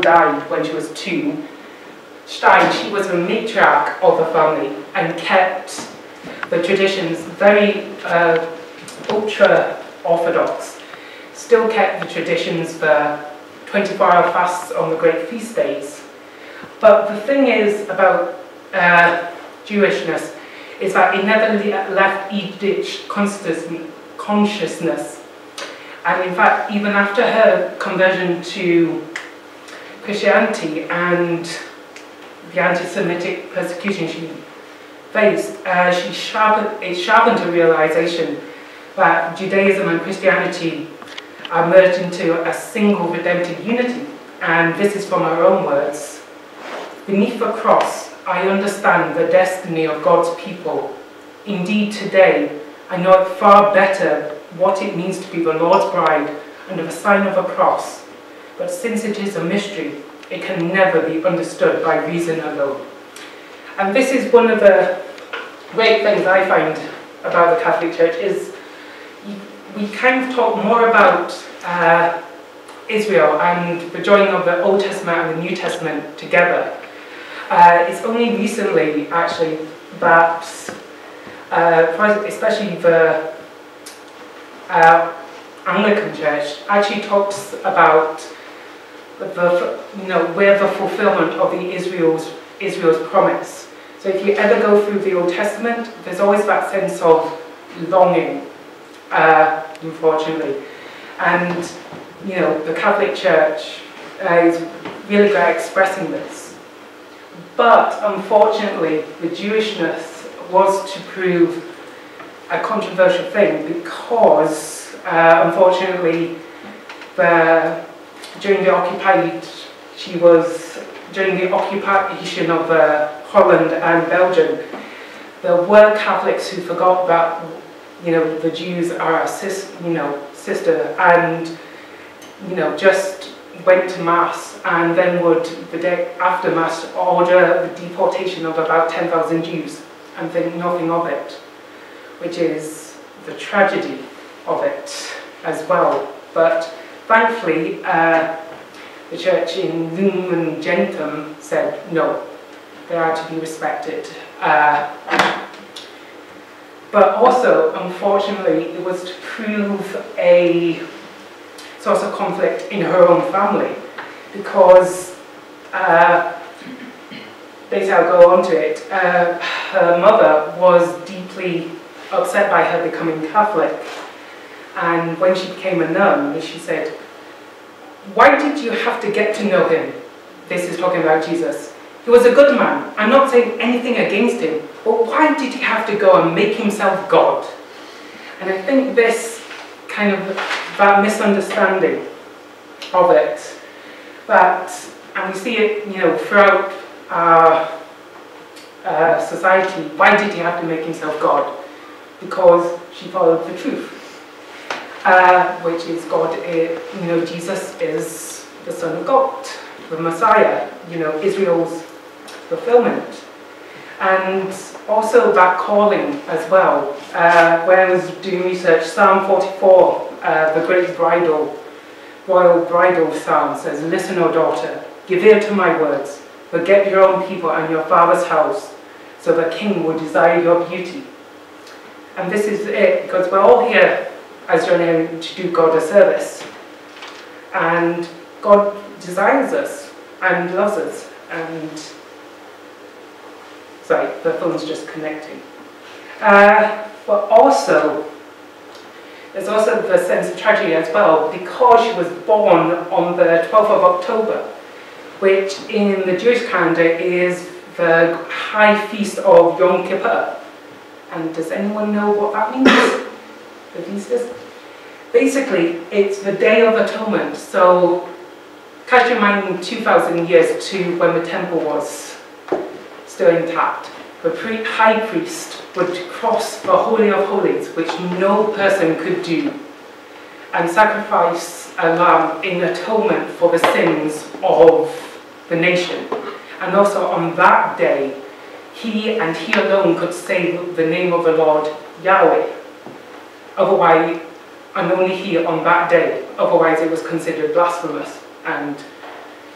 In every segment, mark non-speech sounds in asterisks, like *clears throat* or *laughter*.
died when she was two, Stein, she was the matriarch of the family and kept the traditions very uh, ultra-orthodox, still kept the traditions for 24-hour fasts on the great feast days. But the thing is about uh, Jewishness is that it never left Edith's consciousness. And in fact, even after her conversion to Christianity and the anti-Semitic persecution she faced, uh, she sharpened, it sharpened her realization that Judaism and Christianity are merged into a single redemptive unity. And this is from her own words. Beneath the cross, I understand the destiny of God's people. Indeed, today, I know far better what it means to be the Lord's bride under the sign of a cross. But since it is a mystery, it can never be understood by reason alone. And this is one of the great things I find about the Catholic Church is we kind of talk more about uh, Israel and the joining of the Old Testament and the New Testament together. Uh, it's only recently, actually, that, uh, especially the uh, Anglican Church, actually talks about the, you know, where the fulfillment of the Israel's, Israel's promise. So if you ever go through the Old Testament, there's always that sense of longing, uh, unfortunately. And, you know, the Catholic Church uh, is really good at expressing this. But, unfortunately, the Jewishness was to prove a controversial thing because, uh, unfortunately, the during the occupied, she was, during the occupation of uh, Holland and Belgium, there were Catholics who forgot that, you know, the Jews are a sis, you know, sister and, you know, just went to Mass and then would, the day after Mass, order the deportation of about 10,000 Jews and think nothing of it, which is the tragedy of it as well. But Thankfully, uh, the church in Lumen Gentium said no, they are to be respected. Uh, but also, unfortunately, it was to prove a source of conflict in her own family because uh, later I'll go on to it. Uh, her mother was deeply upset by her becoming Catholic and when she became a nun, she said, why did you have to get to know him? This is talking about Jesus. He was a good man. I'm not saying anything against him, but why did he have to go and make himself God? And I think this kind of, misunderstanding of it, that, and we see it, you know, throughout our uh, society, why did he have to make himself God? Because she followed the truth uh, which is God, uh, you know, Jesus is the Son of God, the Messiah, you know, Israel's fulfillment. And also that calling as well. Uh, when I was doing research, Psalm 44, uh, the great bridal, royal bridal psalm says, Listen, O daughter, give ear to my words, forget your own people and your father's house, so the king will desire your beauty. And this is it, because we're all here as your name to do God a service. And God designs us and loves us. And sorry, the phone's just connecting. Uh, but also, there's also the sense of tragedy as well, because she was born on the 12th of October, which in the Jewish calendar is the high feast of Yom Kippur. And does anyone know what that means? The feast is? Basically, it's the Day of Atonement. So, catch your mind 2,000 years to when the temple was still intact. The high priest would cross the Holy of Holies, which no person could do, and sacrifice a lamb in atonement for the sins of the nation. And also on that day, he and he alone could say the name of the Lord, Yahweh. Otherwise, and only here on that day. Otherwise, it was considered blasphemous and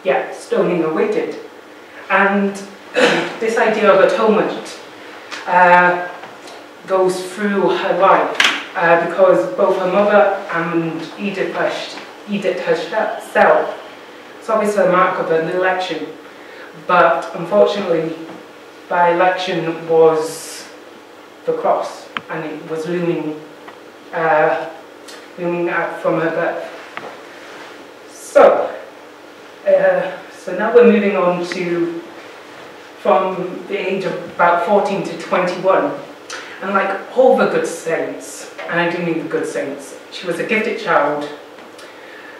yeah, stoning awaited. And *clears throat* this idea of atonement uh, goes through her life uh, because both her mother and Edith, Edith herself, it's obviously a mark of an election, but unfortunately, by election was the cross, and it was looming, uh, out from her birth. So, uh, so now we're moving on to from the age of about 14 to 21. And like all the good saints, and I do mean the good saints, she was a gifted child,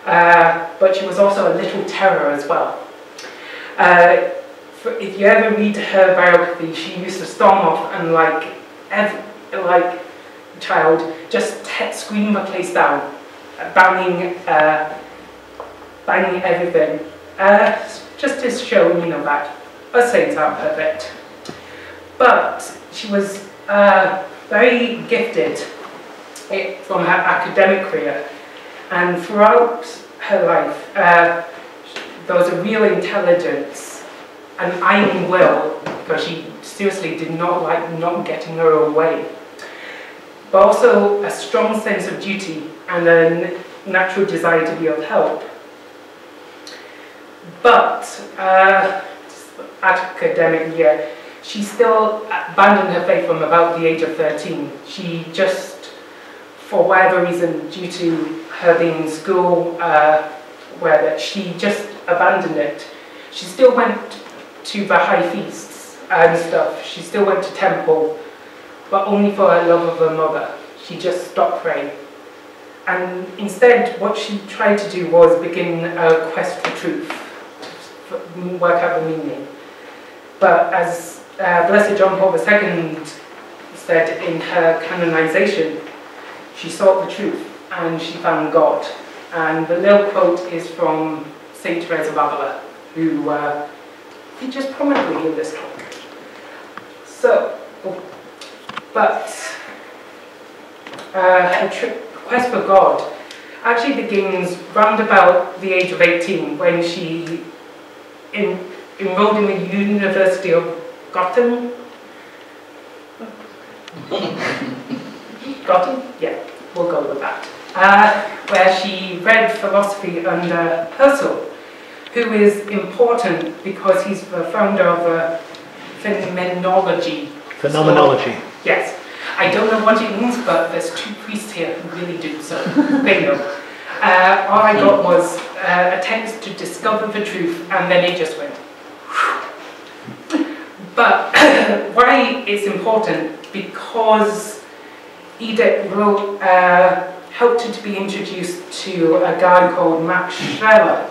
uh, but she was also a little terror as well. Uh, if you ever read her biography, she used to storm off and like, every, like child, just scream my place down, banging, uh, banging everything. Uh, just to show, you know, that us saints aren't perfect. But she was uh, very gifted from her academic career. And throughout her life, uh, there was a real intelligence, an iron will, because she seriously did not like not getting her own way. But also a strong sense of duty and a natural desire to be of help. But uh, academic year, she still abandoned her faith from about the age of 13. She just, for whatever reason, due to her being in school, uh, where that she just abandoned it. She still went to high feasts and stuff. She still went to temple, but only for her love of her mother. She just stopped praying. And instead, what she tried to do was begin a quest for truth, work out the meaning. But as uh, Blessed John Paul II said in her canonization, she sought the truth and she found God. And the little quote is from St. Teresa of Avila, who uh, features prominently in this talk. So, but uh, her quest for God actually begins round about the age of 18 when she in, enrolled in the University of Göttingen. *laughs* Göttingen? Yeah, we'll go with that. Uh, where she read philosophy under Husserl, who is important because he's the founder of a phenomenology. Phenomenology. I don't know what it means, but there's two priests here who really do, so. Uh, all I got was uh, attempts to discover the truth, and then it just went. But *coughs* why it's important? Because Edith wrote, uh, helped to be introduced to a guy called Max Scheler,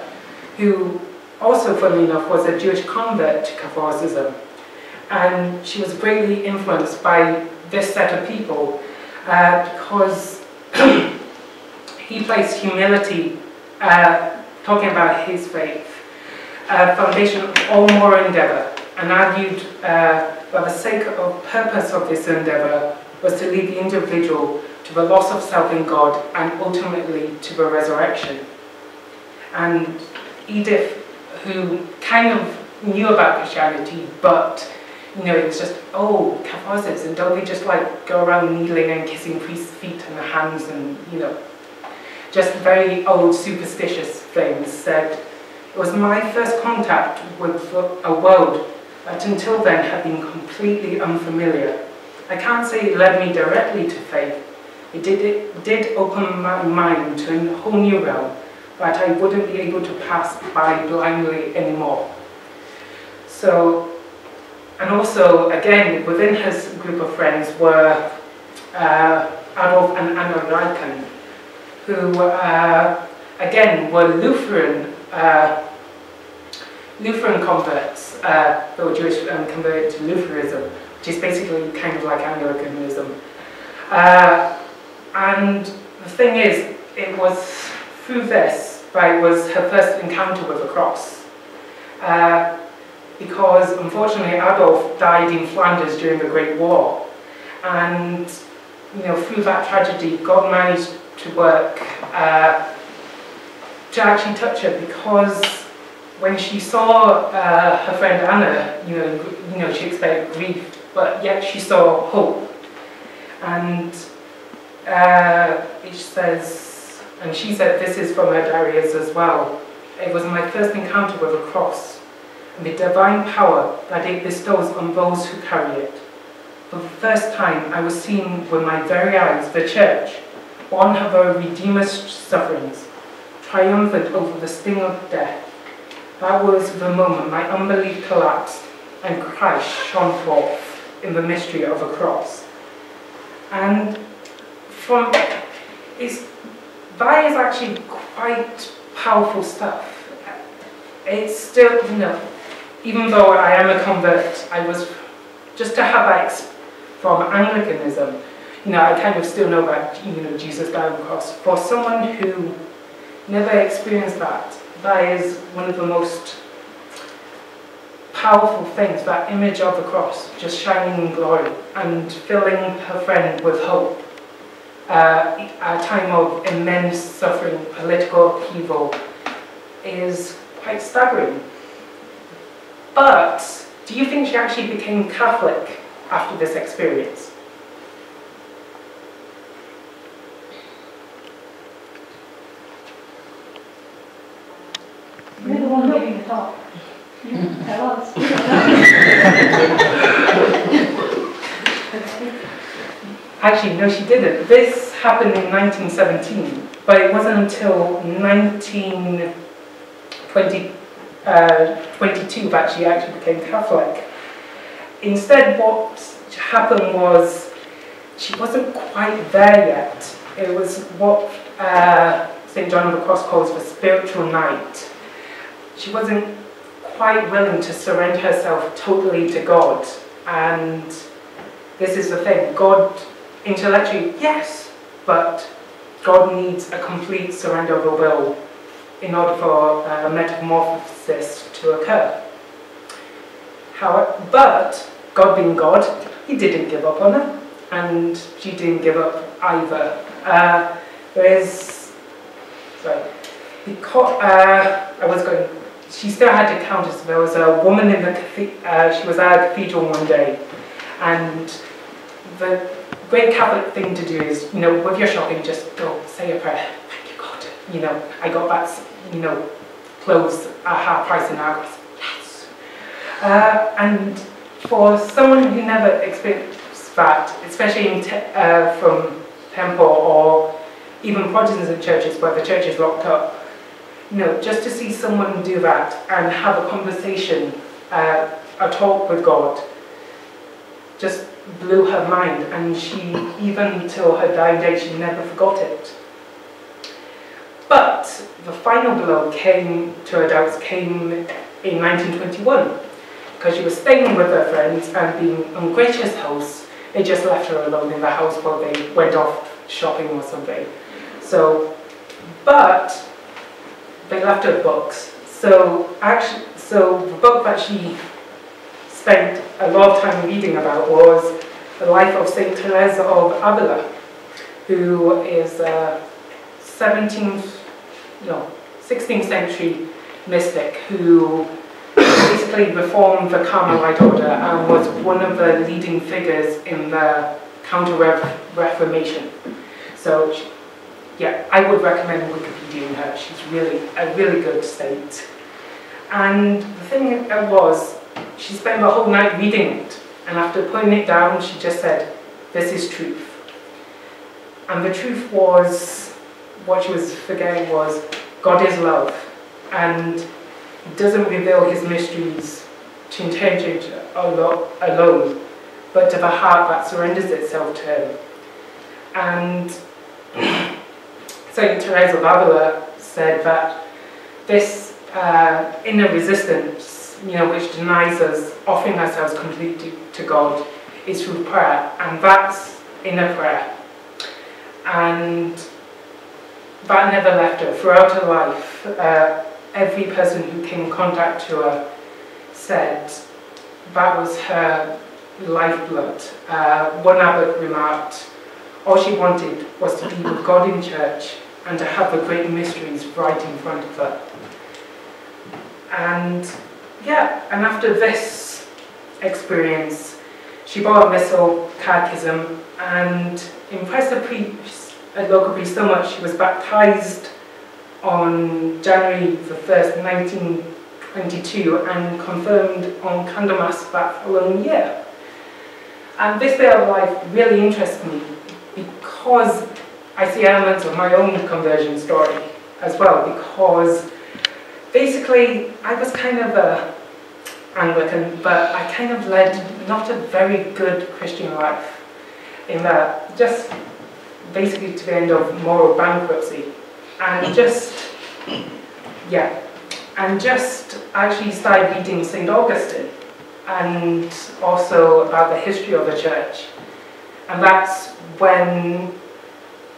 who also, funnily enough, was a Jewish convert to Catholicism. And she was greatly influenced by this set of people uh, because *clears throat* he placed humility, uh, talking about his faith, uh, foundation of all moral endeavour, and argued uh, that the sake of purpose of this endeavour was to lead the individual to the loss of self in God and ultimately to the resurrection. And Edith, who kind of knew about Christianity, but you know, it was just, oh, Catholicism, and don't we just like go around kneeling and kissing priests' feet and hands and, you know, just very old superstitious things, said, it was my first contact with a world that until then had been completely unfamiliar. I can't say it led me directly to faith. It did, it did open my mind to a whole new realm that I wouldn't be able to pass by blindly anymore. So, and also, again, within his group of friends were uh, Adolf and Anna Reinach, who, uh, again, were Lutheran, uh, Lutheran converts, uh, they were Jewish and converted to Lutheranism, which is basically kind of like Anglicanism. Uh, and the thing is, it was through this that was her first encounter with the cross. Uh, because unfortunately Adolf died in Flanders during the Great War. And you know, through that tragedy, God managed to work uh, to actually touch her because when she saw uh, her friend Anna, you know, you know, she expected grief, but yet she saw hope. And uh, it says, and she said this is from her diaries as well. It was my first encounter with a cross and the divine power that it bestows on those who carry it. For the first time, I was seeing with my very eyes the church, born of her Redeemer's sufferings, triumphant over the sting of death. That was the moment my unbelief collapsed and Christ shone forth in the mystery of a cross. And from it's, that is actually quite powerful stuff. It's still, you know, even though I am a convert, I was just to have that from Anglicanism. You know, I kind of still know about you know Jesus died on the cross. For someone who never experienced that, that is one of the most powerful things. That image of the cross, just shining in glory and filling her friend with hope. Uh, a time of immense suffering, political upheaval, is quite staggering. But do you think she actually became Catholic after this experience? You're the one giving the talk. You hmm. tell us. *laughs* Actually, no, she didn't. This happened in 1917, but it wasn't until 1920 uh, 22 that she actually became Catholic. Instead, what happened was she wasn't quite there yet. It was what uh, St. John of the Cross calls the spiritual night. She wasn't quite willing to surrender herself totally to God. And this is the thing God, intellectually, yes, but God needs a complete surrender of the will in order for uh, metamorphosis to occur. How, but God being God, He didn't give up on her, and she didn't give up either. Uh, there is, sorry, because uh, I was going. She still had encounters. There was a woman in the uh, she was at a cathedral one day, and the great Catholic thing to do is, you know, with your shopping, just go say a prayer. Thank you, God. You know, I got back you know, clothes at half price in Argos. Yes. Uh, and for someone who never experienced that, especially in uh, from temple or even Protestant churches where the church is locked up, you know, just to see someone do that and have a conversation, uh, a talk with God, just blew her mind. And she, even till her dying day, she never forgot it. But the final blow came to her doubts came in 1921 because she was staying with her friends and being ungracious hosts, they just left her alone in the house while they went off shopping or something. So, but they left her books. So actually, so the book that she spent a lot of time reading about was the life of Saint Teresa of Avila, who is a 17th no, 16th century mystic who basically reformed the Carmelite order and was one of the leading figures in the Counter-Reformation. So, yeah, I would recommend Wikipedia her. She's really a really good state. And the thing was, she spent the whole night reading it, and after putting it down, she just said, "This is truth." And the truth was what she was forgetting was God is love and doesn't reveal his mysteries to intelligence alone, but to the heart that surrenders itself to him. And *clears throat* Saint Teresa of Avila said that this uh, inner resistance, you know, which denies us offering ourselves completely to God, is through prayer, and that's inner prayer. And that never left her. Throughout her life, uh, every person who came in contact to her said that was her lifeblood. Uh, one abbot remarked, all she wanted was to be with *laughs* God in church and to have the great mysteries right in front of her. And yeah, and after this experience, she bought a missal catechism and impressed the priest, a local priest so much she was baptized on January the 1st, 1922 and confirmed on Candlemas that following year. And this day of life really interests me because I see elements of my own conversion story as well because basically I was kind of a Anglican but I kind of led not a very good Christian life in that just basically to the end of moral bankruptcy and just yeah and just actually started reading St. Augustine and also about the history of the church and that's when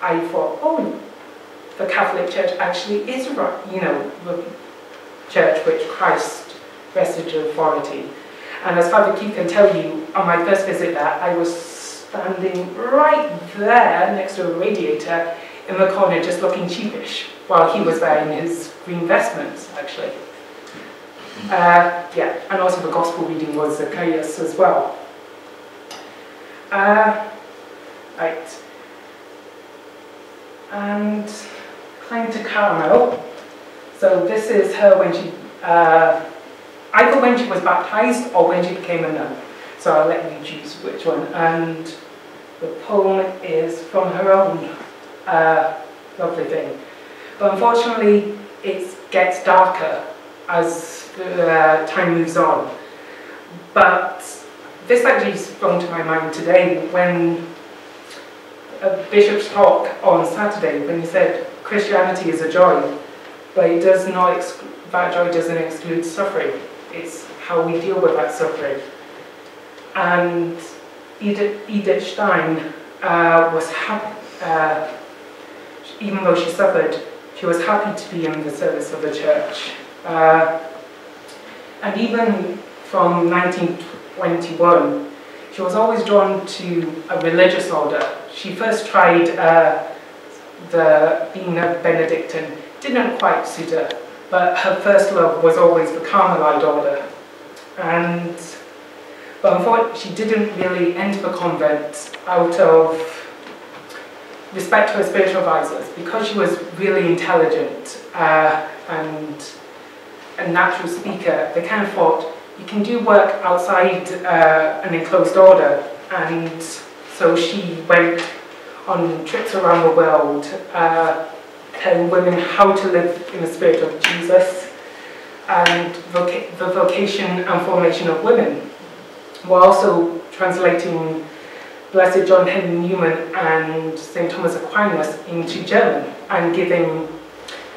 I thought, oh, the Catholic Church actually is you know, the church which Christ vested authority. And as Father Keith can tell you, on my first visit there, I was standing right there next to a radiator in the corner just looking sheepish while he was there in his green vestments, actually. Uh, yeah, and also the gospel reading was Zacchaeus as well. Uh, right and climb to Carmel. So this is her when she, uh, either when she was baptized or when she became a nun. So I'll let you choose which one. And the poem is from her own uh, lovely thing. But unfortunately, it gets darker as uh, time moves on. But this actually sprung to my mind today when a bishop's talk on Saturday when he said Christianity is a joy, but it does not that joy doesn't exclude suffering. It's how we deal with that suffering. And Edith, Edith Stein uh, was happy, uh, even though she suffered, she was happy to be in the service of the church. Uh, and even from 1921, she was always drawn to a religious order she first tried uh, the being a Benedictine, didn't quite suit her, but her first love was always the Carmelite order. And but unfortunately, she didn't really enter the convent out of respect to her spiritual advisors because she was really intelligent uh, and a natural speaker. They kind of thought you can do work outside uh, an enclosed order and so she went on trips around the world, uh, telling women how to live in the spirit of Jesus and the vocation and formation of women, while also translating Blessed John Henry Newman and St. Thomas Aquinas into German and giving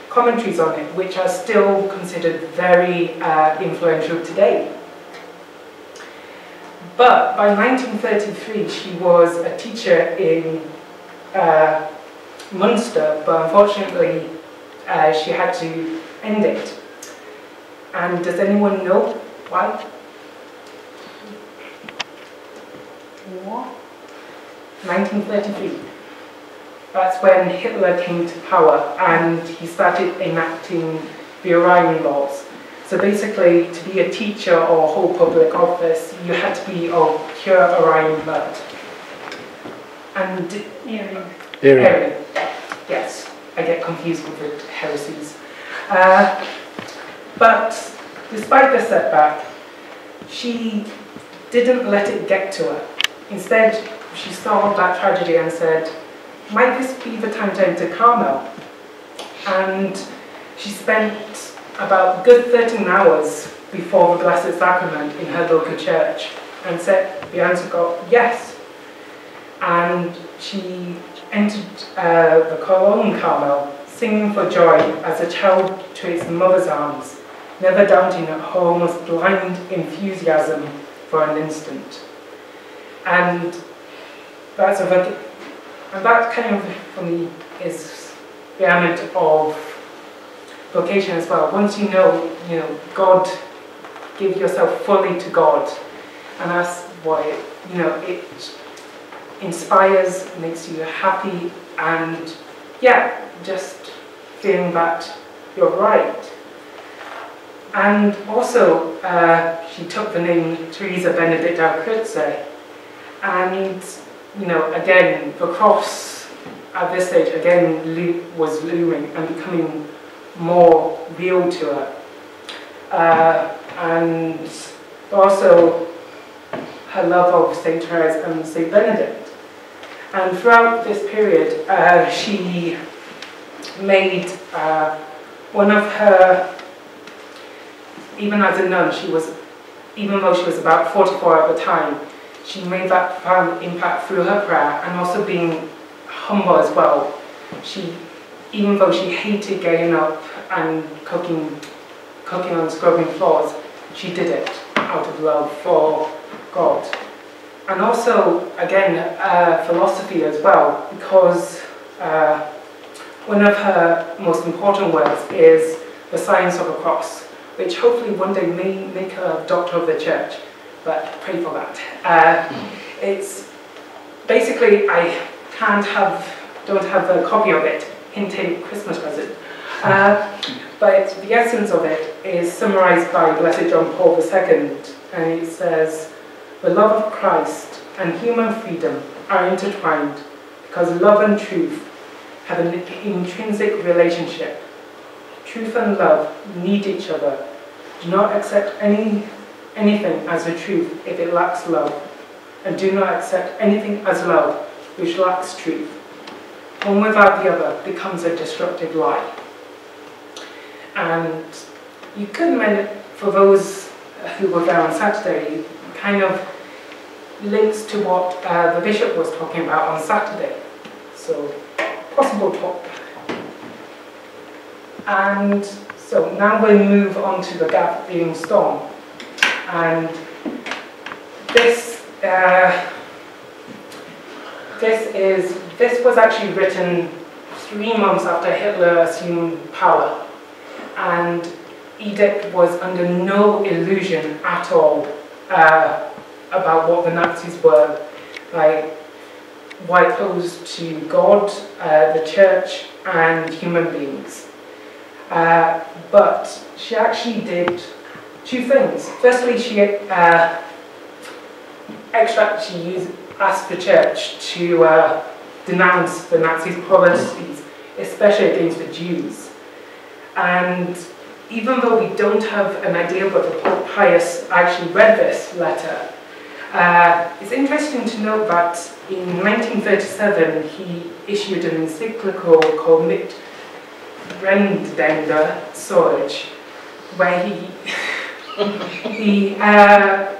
commentaries on it, which are still considered very uh, influential today. But by 1933, she was a teacher in uh, Munster, but unfortunately, uh, she had to end it. And does anyone know why? What? 1933. That's when Hitler came to power and he started enacting the Aryan laws. So basically, to be a teacher or hold public office, you had to be of pure Aryan blood. And Aryan. Aryan. Yes, I get confused with the heresies. Uh, but despite the setback, she didn't let it get to her. Instead, she saw that tragedy and said, might this be the time to enter Carmel? And she spent about good 13 hours before the Blessed Sacrament in her local church and said the answer got yes. And she entered uh, the Cologne Carmel singing for joy as a child to its mother's arms, never doubting her almost blind enthusiasm for an instant. And that's a and that kind of for me is the element of vocation as well. Once you know, you know, God, give yourself fully to God. And that's why, you know, it inspires, makes you happy, and yeah, just feeling that you're right. And also, uh, she took the name Teresa Benedicta Kreutzer. And, you know, again, the cross at this stage, again, was looming and becoming more real to her. Uh, and also her love of St. Therese and St. Benedict. And throughout this period, uh, she made uh, one of her, even as a nun, she was, even though she was about 44 at the time, she made that profound impact through her prayer and also being humble as well. She, even though she hated getting up and cooking, cooking and scrubbing floors, she did it out of love for God. And also, again, uh, philosophy as well, because uh, one of her most important works is The Science of the Cross, which hopefully one day may make her a doctor of the church, but pray for that. Uh, it's basically, I can't have, don't have a copy of it, hinting Christmas present. Uh, but the essence of it is summarized by Blessed John Paul II, and it says, The love of Christ and human freedom are intertwined because love and truth have an intrinsic relationship. Truth and love need each other. Do not accept any, anything as a truth if it lacks love, and do not accept anything as love which lacks truth. One without the other becomes a destructive lie. And you could for those who were there on Saturday, kind of links to what uh, the bishop was talking about on Saturday. So, possible talk. And so now we move on to the gap being storm. And this, uh, this is, this was actually written three months after Hitler assumed power. And Edith was under no illusion at all uh, about what the Nazis were, like white opposed to God, uh, the church, and human beings. Uh, but she actually did two things. Firstly, she uh, extract, she used, asked the church to uh, denounce the Nazis' policies, especially against the Jews. And even though we don't have an idea whether Pope Pius actually read this letter, uh, it's interesting to note that in 1937 he issued an encyclical called Mit Brennender Sorge, where he, he uh,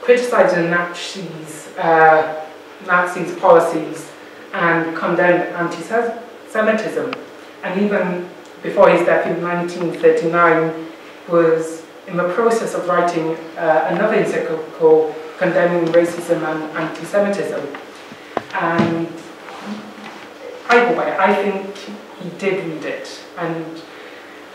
criticized the Nazis, uh, Nazis' policies and condemned anti-Semitism. And even before his death in 1939 was in the process of writing uh, another encyclical condemning racism and anti-Semitism. And either way, I think he did read it. And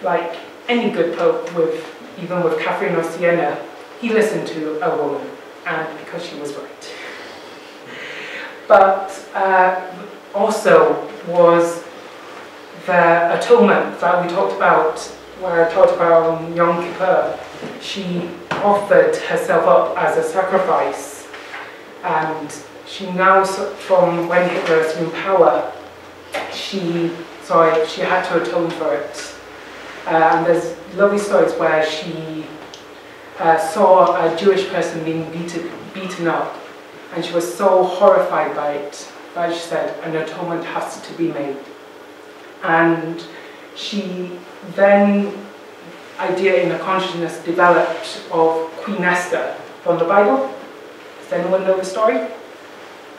like any good pope, with even with Catherine of Siena, he listened to a woman, and because she was right. But uh, also was the atonement that we talked about, where I talked about on Yom Kippur. She offered herself up as a sacrifice, and she now, from when Hitler assumed power, she sorry, she had to atone for it. Uh, and there's lovely stories where she uh, saw a Jewish person being beaten, beaten up, and she was so horrified by it that she said an atonement has to be made. And she then idea in her consciousness developed of Queen Esther from the Bible. Does anyone know the story?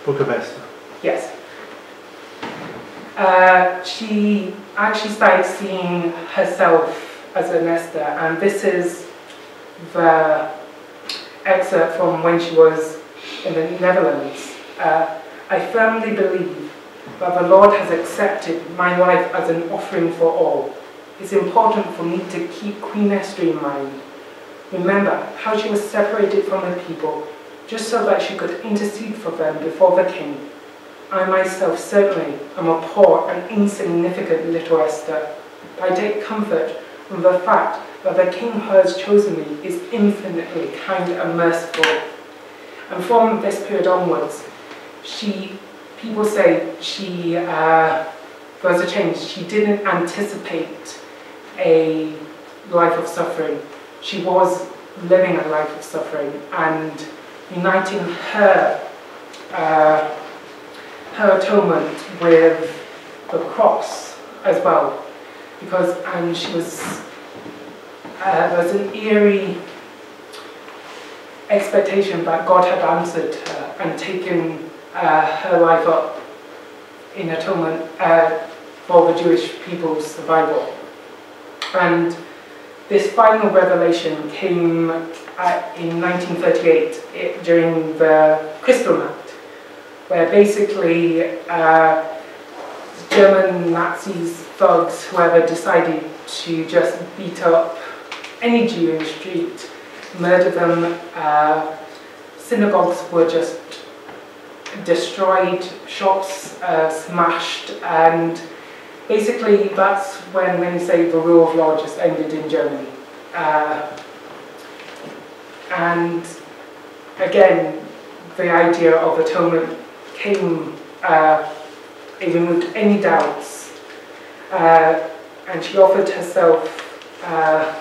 Book of Esther. Yes. Uh, she actually started seeing herself as a Esther, and this is the excerpt from when she was in the Netherlands. Uh, I firmly believe that the Lord has accepted my life as an offering for all. It's important for me to keep Queen Esther in mind. Remember how she was separated from her people just so that she could intercede for them before the king. I myself certainly am a poor and insignificant little Esther. I take comfort from the fact that the King who has chosen me is infinitely kind and merciful. And from this period onwards, she, people say she, uh, there was a change. She didn't anticipate a life of suffering. She was living a life of suffering and uniting her uh, her atonement with the cross as well, because and she was uh, there was an eerie expectation that God had answered her and taken uh, her life up in atonement uh, for the Jewish people's survival. And this final revelation came at, in 1938 it, during the Kristallnacht, basically uh, German Nazis, thugs, whoever decided to just beat up any Jew in the street, murder them. Uh, synagogues were just destroyed, shops uh, smashed, and basically that's when, when you say the rule of law just ended in Germany. Uh, and again, the idea of atonement came, uh, removed any doubts, uh, and she offered herself, uh,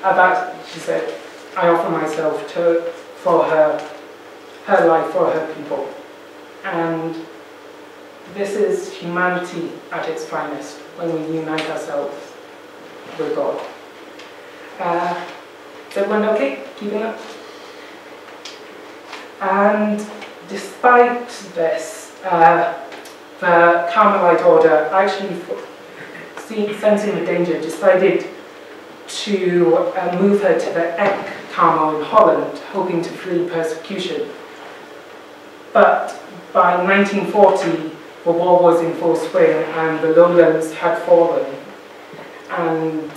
about, she said, I offer myself to, for her, her life, for her people. And this is humanity at its finest, when we unite ourselves with God. Uh, is everyone okay? Keeping up? And despite this, uh, the Carmelite order actually, sensing the danger, decided to uh, move her to the Echt Carmel in Holland, hoping to flee persecution. But by 1940, the war was in full swing and the lowlands had fallen. And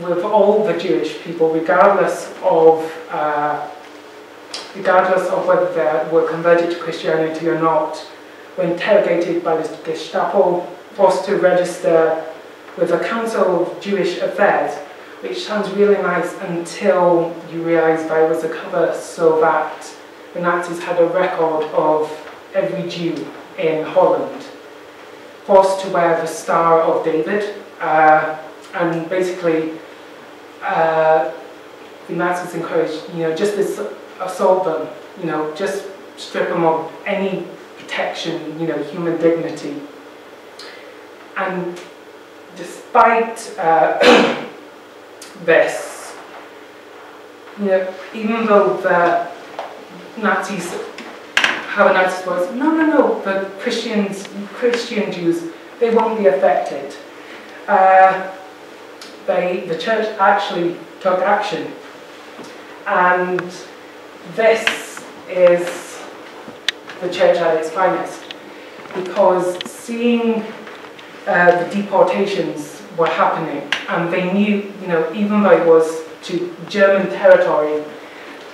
with all the Jewish people, regardless of uh, regardless of whether they were converted to Christianity or not, were interrogated by the Gestapo, forced to register with the Council of Jewish Affairs, which sounds really nice until you realise there was a cover so that the Nazis had a record of every Jew in Holland, forced to wear the Star of David, uh, and basically uh, the Nazis encouraged, you know, just this assault them, you know, just strip them of any protection, you know, human dignity. And despite uh, *clears throat* this, you know, even though the Nazis, how the Nazis was, no, no, no, the Christians, Christian Jews, they won't be affected. Uh, they, the church actually took action. And this is the church at its finest. Because seeing uh, the deportations were happening, and they knew, you know, even though it was to German territory,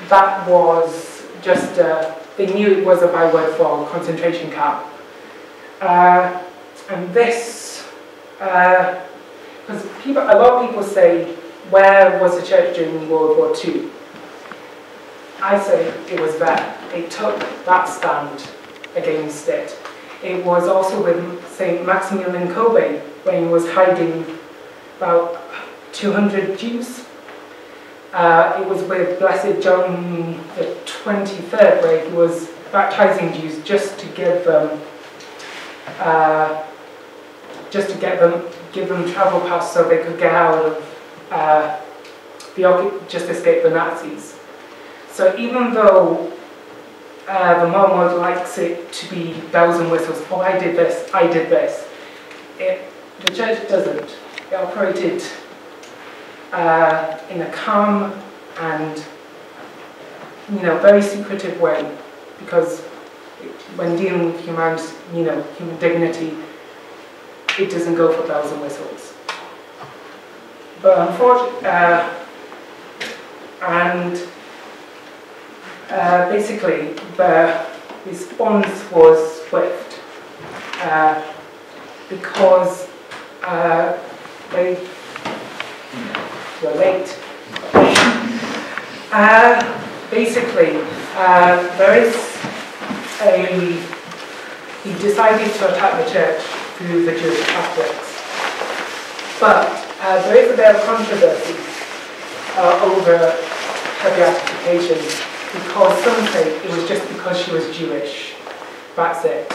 that was just, uh, they knew it was a byword for concentration camp. Uh, and this, because uh, people, a lot of people say, where was the church during World War II? I say it was there. It took that stand against it. It was also with St. Maximilian Kolbe when he was hiding about 200 Jews. Uh, it was with Blessed John the 23rd where he was baptizing Jews just to give them uh, just to get them give them travel pass so they could get out of uh, the just escape the Nazis. So even though uh, the Mormon likes it to be bells and whistles, oh I did this, I did this, it, the church doesn't. It operated uh, in a calm and you know very secretive way because when dealing with human, you know, human dignity, it doesn't go for bells and whistles. But unfortunately, uh, and uh, basically, the response was swift uh, because uh, they, you're late. Uh, basically, uh, there is a, he decided to attack the church through the Jewish Catholics. But uh, there is a bit of controversy over her beatification because some say it was just because she was Jewish. That's it.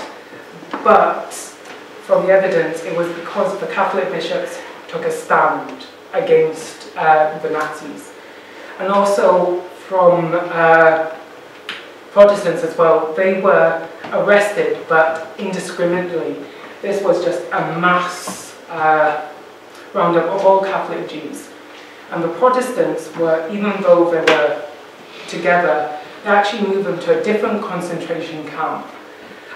But from the evidence, it was because the Catholic bishops took a stand against uh, the Nazis. And also from uh, Protestants as well, they were arrested but indiscriminately. This was just a mass uh, roundup of all Catholic Jews. And the Protestants were, even though they were together, they actually moved them to a different concentration camp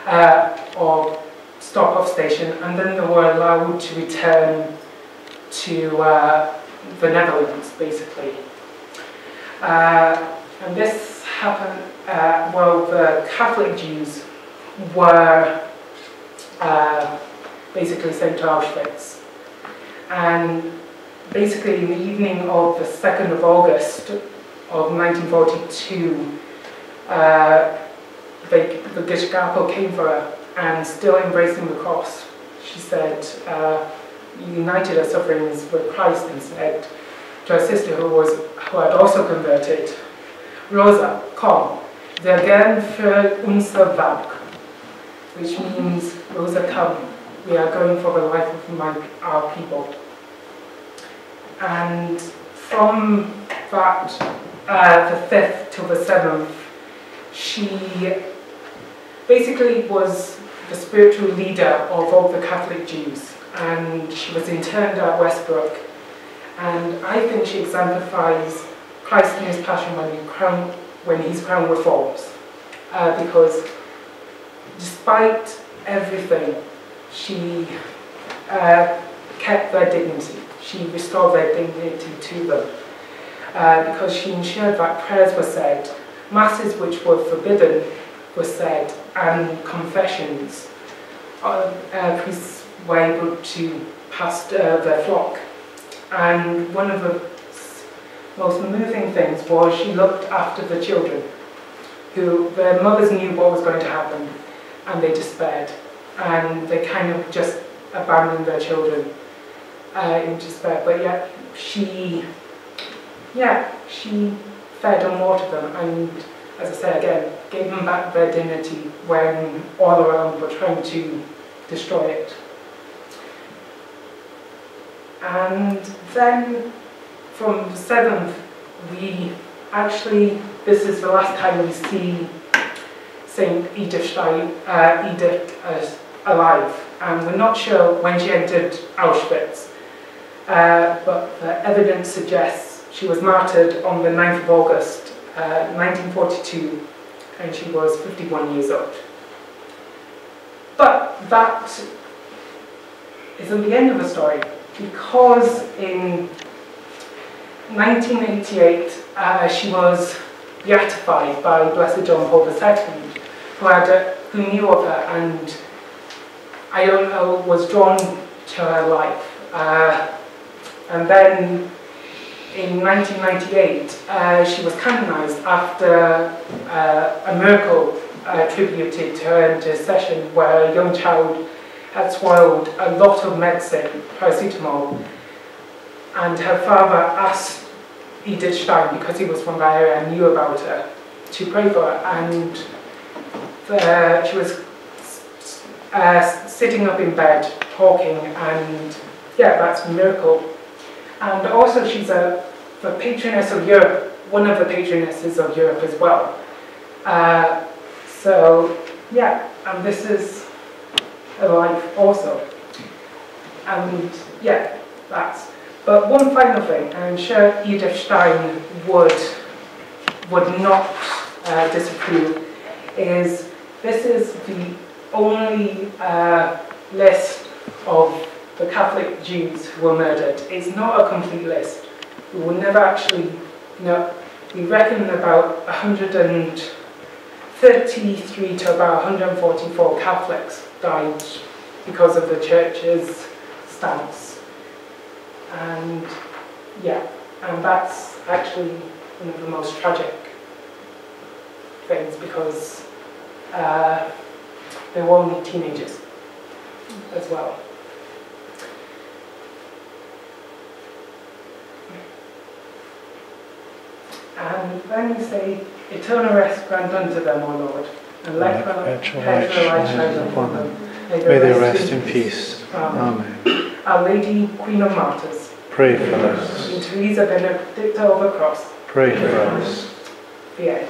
uh, or stop-off station, and then they were allowed to return to uh, the Netherlands, basically. Uh, and this happened, uh, well, the Catholic Jews were uh, basically sent to Auschwitz. And basically in the evening of the 2nd of August of 1942, uh, the Gestapo came for her and still embracing the cross, she said, uh, united her sufferings with Christ and said to her sister who, was, who had also converted, Rosa, komm, wir gehen für unser Werk, which means, Rosa, come, we are going for the life of my, our people. And from that, uh, the 5th till the 7th, she basically was the spiritual leader of all the Catholic Jews and she was interned at Westerbork. And I think she exemplifies Christ in his passion when, he crown, when his crown reforms uh, because despite everything she uh, kept their dignity. She restored their dignity to them uh, because she ensured that prayers were said masses which were forbidden were said and confessions, uh, uh, priests were able to pastor uh, their flock. And one of the most moving things was she looked after the children, who their mothers knew what was going to happen, and they despaired. And they kind of just abandoned their children uh, in despair. But yet she, yeah, she fed and watered them, and as I say again, gave them back their dignity when all around were trying to destroy it. And then from the 7th, we actually, this is the last time we see St. Edith Stein, uh, Edith uh, alive. And we're not sure when she entered Auschwitz, uh, but the evidence suggests she was martyred on the 9th of August, 1942, uh, and she was 51 years old. But that isn't the end of the story, because in 1988 uh, she was beatified by Blessed John Paul II, who, had who knew of her and I don't know, was drawn to her life. Uh, and then in 1998, uh, she was canonized after uh, a miracle attributed to her intercession where a young child had swallowed a lot of medicine, paracetamol, and her father asked Edith Stein, because he was from the area and knew about her, to pray for her. And the, she was uh, sitting up in bed, talking, and yeah, that's a miracle. And also she's a the patroness of Europe, one of the patronesses of Europe as well. Uh, so yeah, and this is a life also. And yeah, that's. But one final thing, I'm sure Edith Stein would would not uh, disapprove, is this is the only uh, list of the Catholic Jews who were murdered. It's not a complete list. We will never actually know. We reckon about 133 to about 144 Catholics died because of the church's stance. And yeah, And that's actually one of the most tragic things because uh, they were only teenagers as well. And then you say, Eternal rest grant unto them, O Lord, and let perpetual light shine upon them. May they rest in peace. Amen. Amen. Our Lady, Queen of Martyrs, Pray for us. Saint Teresa Benedicta of the Cross, Pray for us. the end.